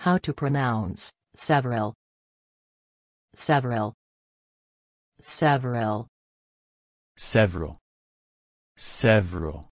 How to pronounce several. Several. Several. Several. Several.